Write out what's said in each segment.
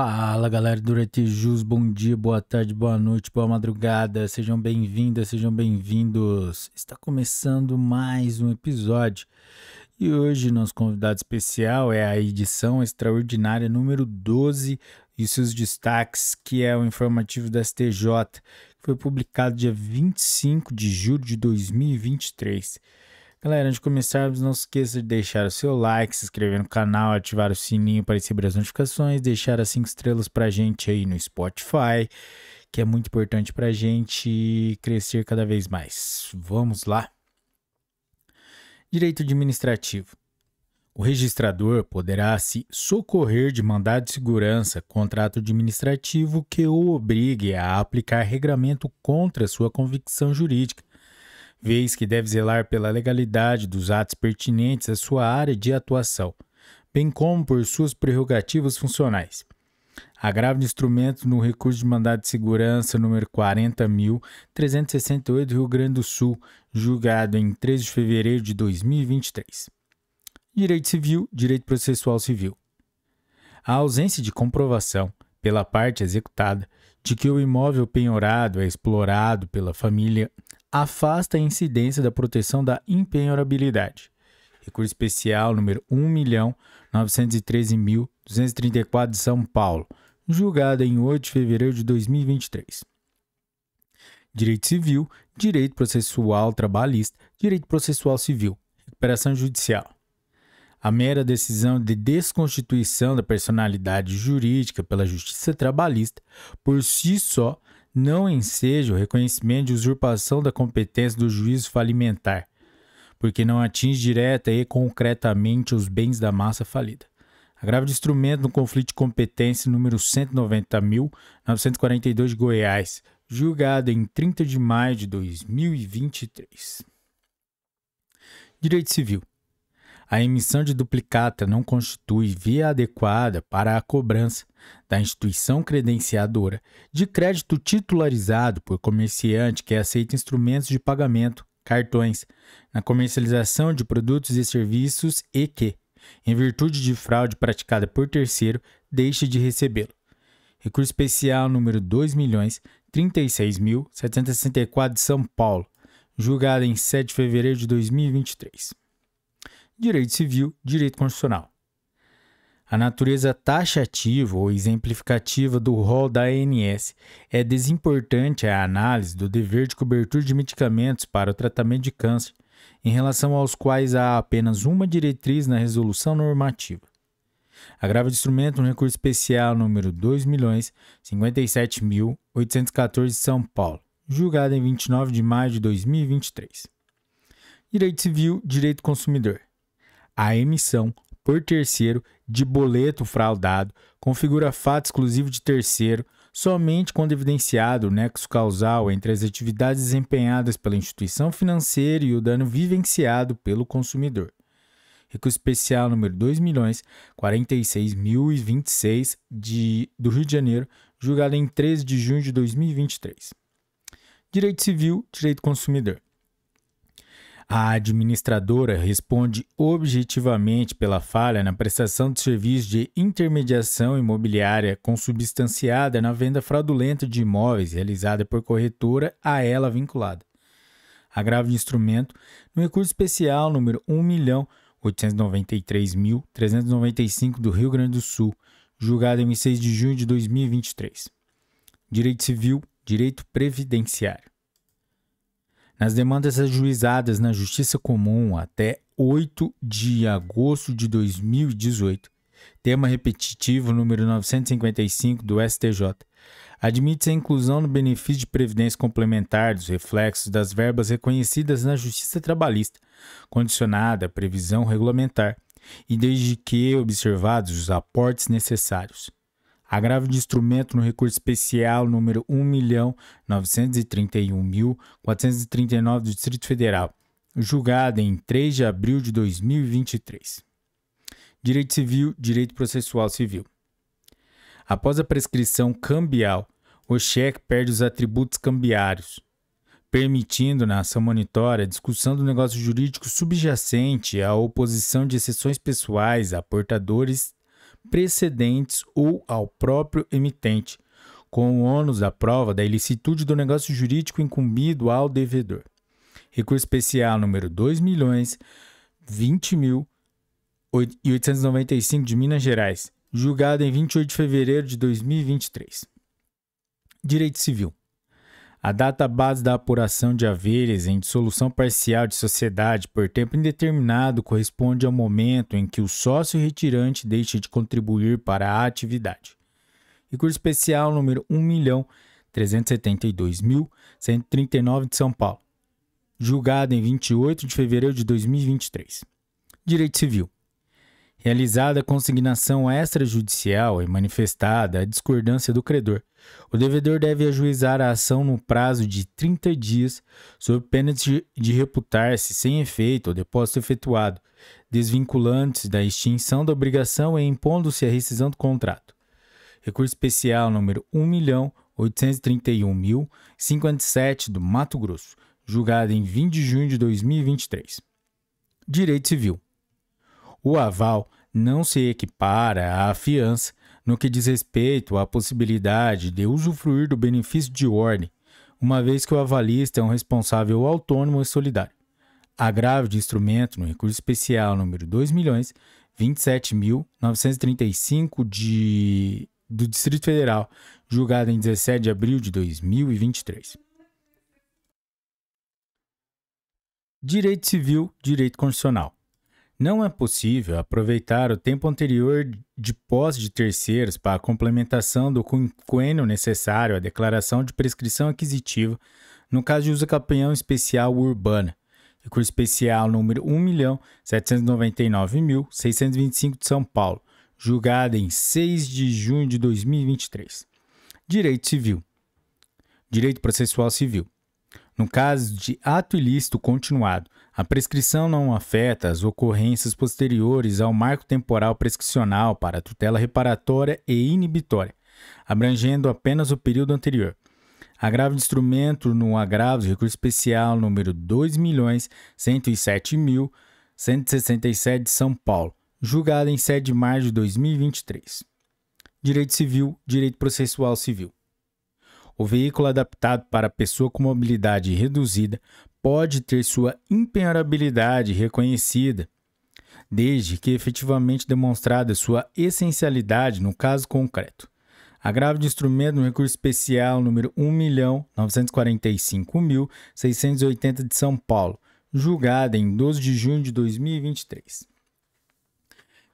Fala galera do Jus, bom dia, boa tarde, boa noite, boa madrugada, sejam bem-vindas, sejam bem-vindos. Está começando mais um episódio e hoje nosso convidado especial é a edição extraordinária número 12 e seus destaques, que é o informativo da STJ, que foi publicado dia 25 de julho de 2023. Galera, antes de começarmos, não se esqueça de deixar o seu like, se inscrever no canal, ativar o sininho para receber as notificações, deixar as 5 estrelas para a gente aí no Spotify, que é muito importante para a gente crescer cada vez mais. Vamos lá? Direito administrativo. O registrador poderá se socorrer de mandado de segurança, contrato administrativo que o obrigue a aplicar regramento contra sua convicção jurídica vez que deve zelar pela legalidade dos atos pertinentes à sua área de atuação, bem como por suas prerrogativas funcionais. Agravo de instrumento no recurso de mandado de segurança número 40.368 do Rio Grande do Sul, julgado em 13 de fevereiro de 2023. Direito Civil, Direito Processual Civil. A ausência de comprovação pela parte executada de que o imóvel penhorado é explorado pela família afasta a incidência da proteção da impenhorabilidade. Recurso especial número 1.913.234 de São Paulo, julgado em 8 de fevereiro de 2023. Direito Civil, Direito Processual Trabalhista, Direito Processual Civil, Recuperação Judicial. A mera decisão de desconstituição da personalidade jurídica pela Justiça Trabalhista, por si só, não enseja o reconhecimento de usurpação da competência do juízo falimentar, porque não atinge direta e concretamente os bens da massa falida. Agravo de instrumento no conflito de competência número 190.942 de Goiás, julgado em 30 de maio de 2023. Direito Civil. A emissão de duplicata não constitui via adequada para a cobrança da instituição credenciadora de crédito titularizado por comerciante que aceita instrumentos de pagamento, cartões, na comercialização de produtos e serviços e que, em virtude de fraude praticada por terceiro, deixe de recebê-lo. Recurso especial número 2.036.764 de São Paulo, julgado em 7 de fevereiro de 2023 direito civil, direito constitucional. A natureza taxativa ou exemplificativa do rol da ANS é desimportante à análise do dever de cobertura de medicamentos para o tratamento de câncer, em relação aos quais há apenas uma diretriz na resolução normativa. Agravo de instrumento no recurso especial número 2.057.814 de São Paulo, julgado em 29 de maio de 2023. Direito Civil, Direito Consumidor a emissão por terceiro de boleto fraudado configura fato exclusivo de terceiro somente quando evidenciado o nexo causal entre as atividades desempenhadas pela instituição financeira e o dano vivenciado pelo consumidor. Recurso especial número 2.046.026 de do Rio de Janeiro, julgado em 13 de junho de 2023. Direito Civil, Direito Consumidor. A administradora responde objetivamente pela falha na prestação de serviço de intermediação imobiliária consubstanciada na venda fraudulenta de imóveis realizada por corretora a ela vinculada. Agravo de instrumento no recurso especial número 1.893.395 do Rio Grande do Sul, julgado em 6 de junho de 2023. Direito Civil, Direito Previdenciário nas demandas ajuizadas na Justiça Comum até 8 de agosto de 2018, tema repetitivo número 955 do STJ, admite-se a inclusão no benefício de previdência complementar dos reflexos das verbas reconhecidas na Justiça Trabalhista, condicionada à previsão regulamentar, e desde que observados os aportes necessários agravo de instrumento no recurso especial número 1.931.439 do Distrito Federal, julgada em 3 de abril de 2023. Direito Civil, Direito Processual Civil. Após a prescrição cambial, o cheque perde os atributos cambiários, permitindo na ação monitória a discussão do negócio jurídico subjacente à oposição de exceções pessoais a portadores precedentes ou ao próprio emitente, com o ônus da prova da ilicitude do negócio jurídico incumbido ao devedor. Recurso especial número 2 milhões 20 mil e 895 de Minas Gerais, julgado em 28 de fevereiro de 2023. Direito Civil. A data base da apuração de haveres em dissolução parcial de sociedade por tempo indeterminado corresponde ao momento em que o sócio retirante deixa de contribuir para a atividade. Recurso especial número 1.372.139 de São Paulo. Julgado em 28 de fevereiro de 2023. Direito Civil. Realizada a consignação extrajudicial e manifestada a discordância do credor, o devedor deve ajuizar a ação no prazo de 30 dias, sob pena de, reputar-se sem efeito o depósito efetuado, desvinculando-se da extinção da obrigação e impondo-se a rescisão do contrato. Recurso especial número 1.831.057 do Mato Grosso, julgado em 20 de junho de 2023. Direito Civil. O aval não se equipara à fiança no que diz respeito à possibilidade de usufruir do benefício de ordem, uma vez que o avalista é um responsável autônomo e solidário. Agravo de instrumento no recurso especial número 2 milhões 27.935 de do Distrito Federal, julgado em 17 de abril de 2023. Direito Civil, Direito Constitucional. Não é possível aproveitar o tempo anterior de posse de terceiros para a complementação do quinquênio necessário à declaração de prescrição aquisitiva no caso de uso campeão especial urbana, recurso especial número 1.799.625 de São Paulo, julgada em 6 de junho de 2023. Direito Civil. Direito Processual Civil. No caso de ato ilícito continuado, a prescrição não afeta as ocorrências posteriores ao marco temporal prescricional para tutela reparatória e inibitória, abrangendo apenas o período anterior. Agravo de instrumento no agravo de recurso especial número 2.107.167 de São Paulo, julgado em 7 de março de 2023. Direito Civil, Direito Processual Civil. O veículo adaptado para pessoa com mobilidade reduzida pode ter sua impenhorabilidade reconhecida, desde que efetivamente demonstrada sua essencialidade no caso concreto. Agravo de instrumento no recurso especial número 1.945.680 de São Paulo, julgada em 12 de junho de 2023.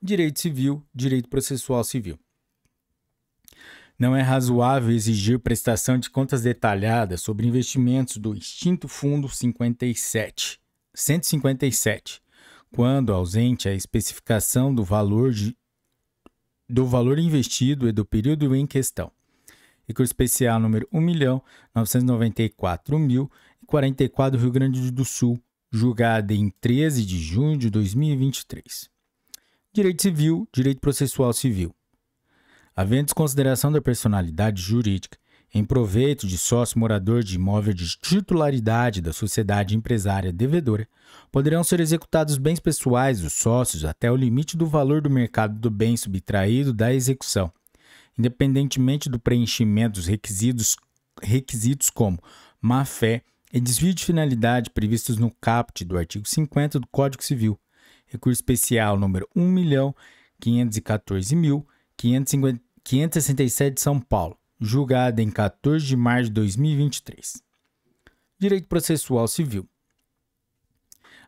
Direito Civil, Direito Processual Civil. Não é razoável exigir prestação de contas detalhadas sobre investimentos do extinto Fundo 57, 157, quando ausente a especificação do valor, de, do valor investido e do período em questão. Recurso especial número 1.994.044 do Rio Grande do Sul, julgada em 13 de junho de 2023. Direito Civil, Direito Processual Civil. Havendo desconsideração da personalidade jurídica em proveito de sócio morador de imóvel de titularidade da sociedade empresária devedora, poderão ser executados bens pessoais dos sócios até o limite do valor do mercado do bem subtraído da execução, independentemente do preenchimento dos requisitos, requisitos como má-fé e desvio de finalidade previstos no caput do artigo 50 do Código Civil, recurso especial número 1.514.567 de São Paulo, julgada em 14 de março de 2023. Direito Processual Civil.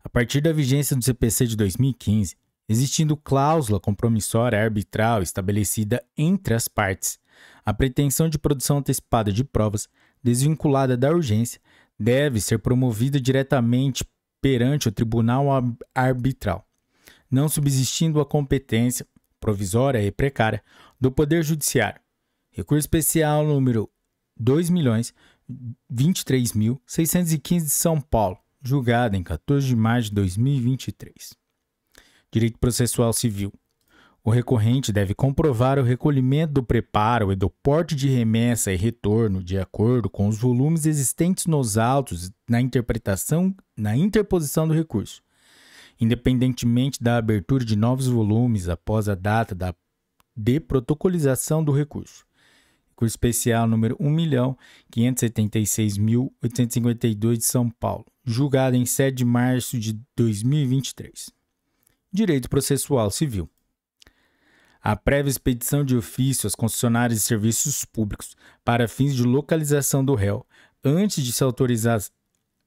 A partir da vigência do CPC de 2015, existindo cláusula compromissória arbitral estabelecida entre as partes, a pretensão de produção antecipada de provas, desvinculada da urgência, deve ser promovida diretamente perante o tribunal arbitral não subsistindo a competência provisória e precária do Poder Judiciário. Recurso especial número 2.023.615 de São Paulo, julgado em 14 de março de 2023. Direito Processual Civil. O recorrente deve comprovar o recolhimento do preparo e do porte de remessa e retorno de acordo com os volumes existentes nos autos na interpretação, na interposição do recurso, independentemente da abertura de novos volumes após a data da de protocolização do recurso. Recurso especial número 1.576.852 de São Paulo, julgado em 7 de março de 2023. Direito processual civil. A prévia expedição de ofício às concessionárias de serviços públicos para fins de localização do réu, antes de se autorizar,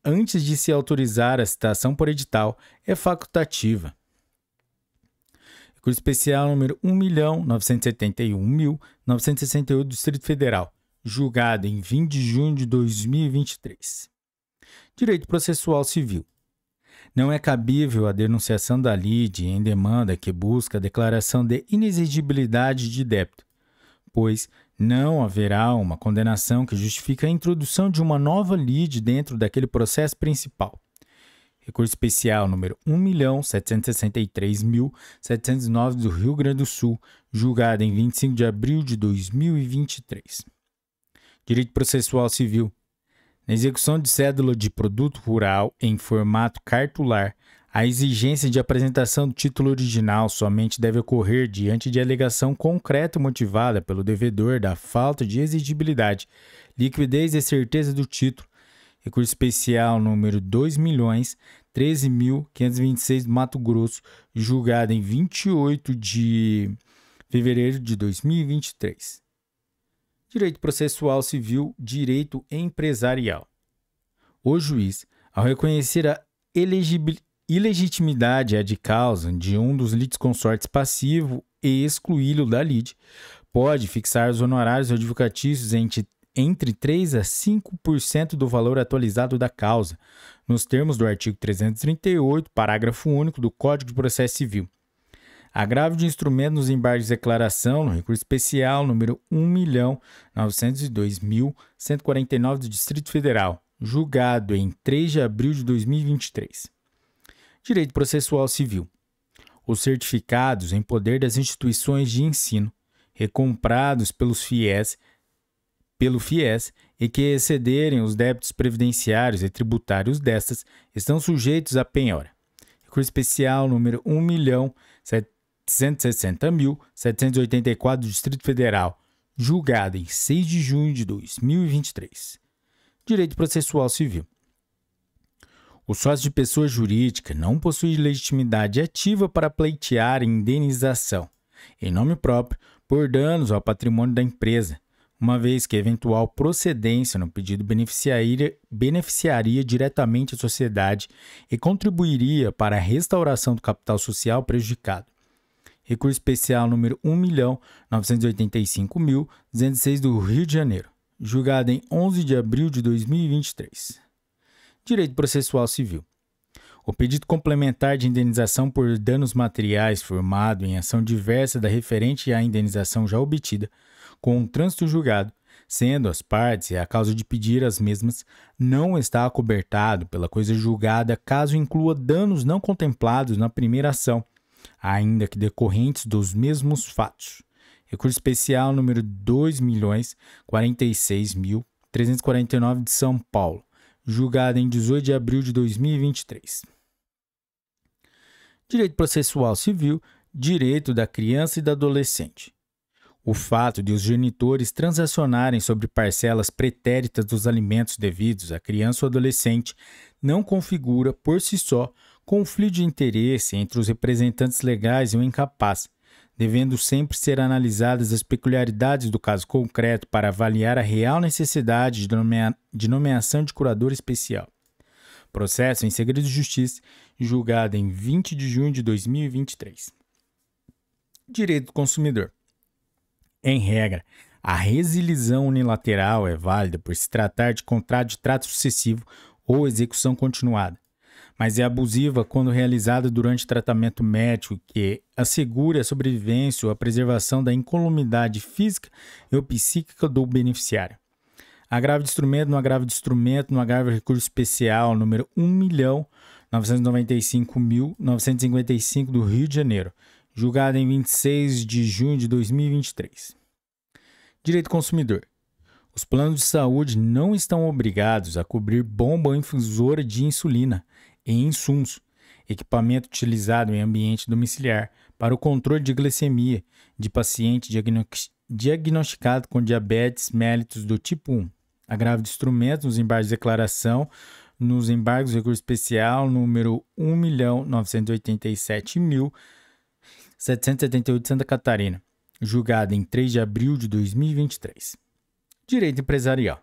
antes de se autorizar a citação por edital, é facultativa. Recurso especial número 1.971.968 do Distrito Federal, julgado em 20 de junho de 2023. Direito processual civil. Não é cabível a denunciação da lide em demanda que busca a declaração de inexigibilidade de débito, pois não haverá uma condenação que justifique a introdução de uma nova lide dentro daquele processo principal. Recurso especial número 1.763.709 do Rio Grande do Sul, julgado em 25 de abril de 2023. Direito processual civil. Na execução de cédula de produto rural em formato cartular, a exigência de apresentação do título original somente deve ocorrer diante de alegação concreta motivada pelo devedor da falta de exigibilidade, liquidez e certeza do título. Recurso especial número 2 milhões 13.526 do Mato Grosso, julgada em 28 de fevereiro de 2023. Direito processual civil, direito empresarial. O juiz, ao reconhecer a ilegitimidade de causa de um dos litisconsortes passivo e excluí-lo da lide, pode fixar os honorários advocatícios entre entre 3 a 5% do valor atualizado da causa, nos termos do artigo 338, parágrafo único do Código de Processo Civil. Agravo de instrumento nos embargos de declaração no recurso especial número 1.902.149 do Distrito Federal, julgado em 3 de abril de 2023. Direito processual civil. Os certificados em poder das instituições de ensino, recomprados pelos FIES, pelo FIES e que excederem os débitos previdenciários e tributários destas estão sujeitos à penhora. Recurso especial número 1.760.784 do Distrito Federal, julgado em 6 de junho de 2023. Direito processual civil. O sócio de pessoa jurídica não possui legitimidade ativa para pleitear indenização, em nome próprio, por danos ao patrimônio da empresa, uma vez que eventual procedência no pedido beneficiaria, beneficiaria diretamente a sociedade e contribuiria para a restauração do capital social prejudicado. Recurso especial número 1.985.206 do Rio de Janeiro, julgado em 11 de abril de 2023. Direito processual civil. O pedido complementar de indenização por danos materiais formado em ação diversa da referente à indenização já obtida com o trânsito julgado, sendo as partes e a causa de pedir as mesmas, não está acobertado pela coisa julgada caso inclua danos não contemplados na primeira ação, ainda que decorrentes dos mesmos fatos. Recurso especial número 2.046.349 de São Paulo, julgado em 18 de abril de 2023. Direito processual civil, direito da criança e da adolescente. O fato de os genitores transacionarem sobre parcelas pretéritas dos alimentos devidos à criança ou adolescente não configura, por si só, conflito de interesse entre os representantes legais e o incapaz, devendo sempre ser analisadas as peculiaridades do caso concreto para avaliar a real necessidade de, nomea de nomeação de curador especial. Processo em segredo de justiça, julgado em 20 de junho de 2023. Direito do consumidor. Em regra, a resilição unilateral é válida por se tratar de contrato de trato sucessivo ou execução continuada, mas é abusiva quando realizada durante tratamento médico que assegure a sobrevivência ou a preservação da incolumidade física ou psíquica do beneficiário. Agravo de instrumento no agravo de instrumento no agravo de recurso especial número 1.995.955 do Rio de Janeiro, julgada em 26 de junho de 2023. Direito consumidor. Os planos de saúde não estão obrigados a cobrir bomba infusora de insulina e insumos, equipamento utilizado em ambiente domiciliar para o controle de glicemia de paciente diagnosticado com diabetes mellitus do tipo 1. Agravo de instrumentos nos embargos de declaração, nos embargos de recurso especial número 1.987.778 de Santa Catarina, julgado em 3 de abril de 2023. Direito empresarial.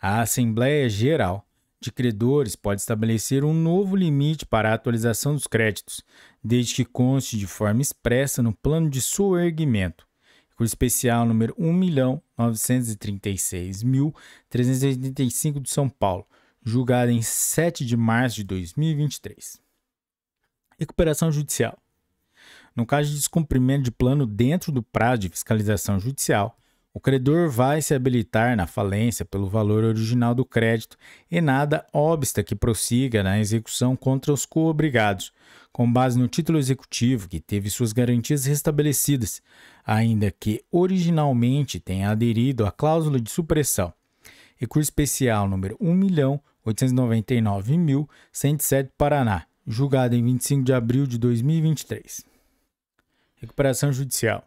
A Assembleia Geral de Credores pode estabelecer um novo limite para a atualização dos créditos, desde que conste de forma expressa no plano de soerguimento. Recurso especial número 1.936.385 de São Paulo, julgado em 7 de março de 2023. Recuperação judicial. No caso de descumprimento de plano dentro do prazo de fiscalização judicial, o credor vai se habilitar na falência pelo valor original do crédito e nada obsta que prossiga na execução contra os coobrigados, com base no título executivo que teve suas garantias restabelecidas, ainda que originalmente tenha aderido à cláusula de supressão. Recurso especial número 1.899.107 Paraná, julgado em 25 de abril de 2023. Recuperação judicial.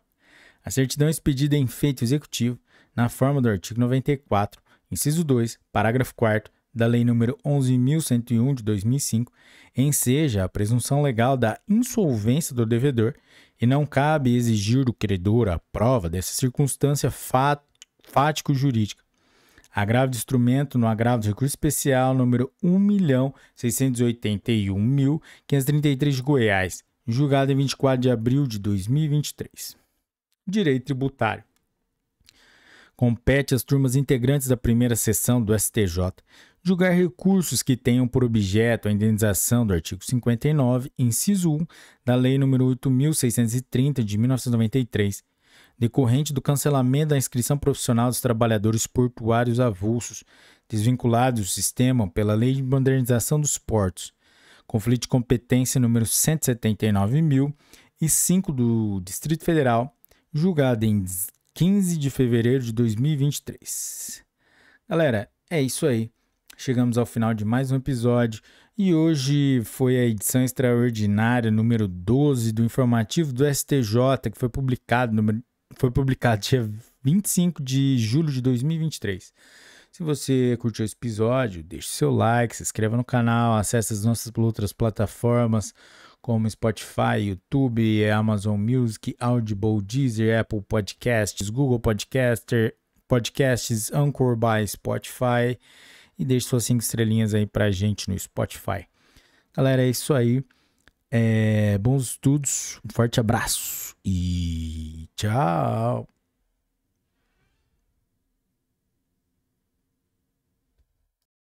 A certidão expedida em feito executivo, na forma do artigo 94, inciso 2, parágrafo 4 da Lei nº 11.101 de 2005, enseja a presunção legal da insolvência do devedor e não cabe exigir do credor a prova dessa circunstância fático-jurídica. Agravo de instrumento no agravo de recurso especial número 1.681.533 de Goiás, julgado em 24 de abril de 2023 direito tributário. Compete às turmas integrantes da primeira sessão do STJ julgar recursos que tenham por objeto a indenização do artigo 59, inciso 1 da Lei nº 8.630 de 1993, decorrente do cancelamento da inscrição profissional dos trabalhadores portuários avulsos, desvinculados do sistema pela Lei de Modernização dos Portos, conflito de competência número 179.005 do Distrito Federal, julgado em 15 de fevereiro de 2023. Galera, é isso aí. Chegamos ao final de mais um episódio e hoje foi a edição extraordinária número 12 do informativo do STJ, que foi publicado, foi publicado dia 25 de julho de 2023. Se você curtiu esse episódio, deixe seu like, se inscreva no canal, acesse as nossas outras plataformas como Spotify, YouTube, Amazon Music, Audible, Deezer, Apple Podcasts, Google Podcaster, Podcasts, Anchor by Spotify e deixe suas cinco estrelinhas aí pra gente no Spotify. Galera, é isso aí. É, bons estudos, um forte abraço e tchau!